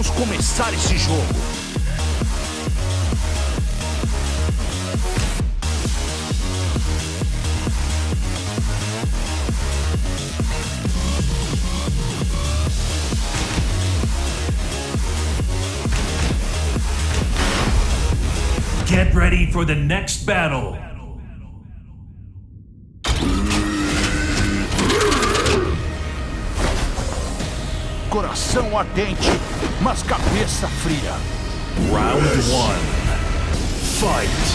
Vamos começar esse jogo. Get ready for the next battle. Coração ardente, mas cabeça fria. Round one. Fight.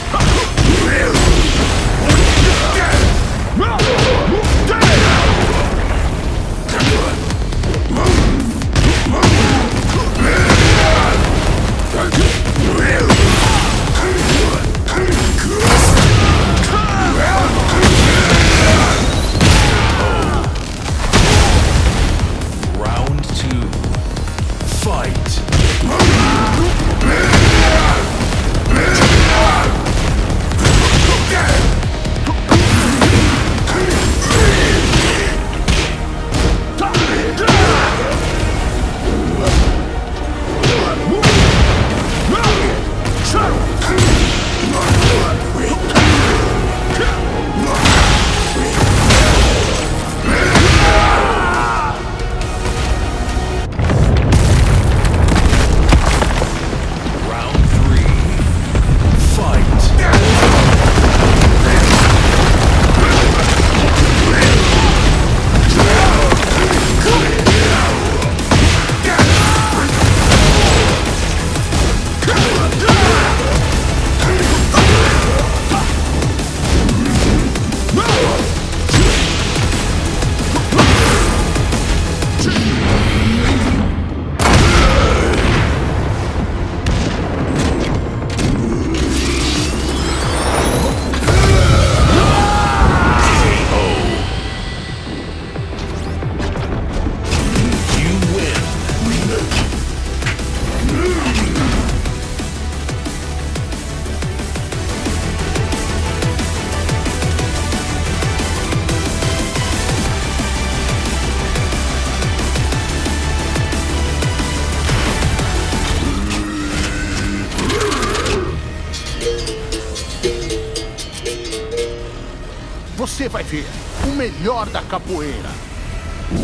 Você vai ver o melhor da capoeira.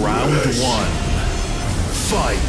Round one. Fight.